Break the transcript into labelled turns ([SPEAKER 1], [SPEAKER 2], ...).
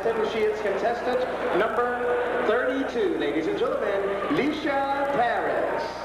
[SPEAKER 1] She is contestant number 32, ladies and gentlemen, Lisha Paris.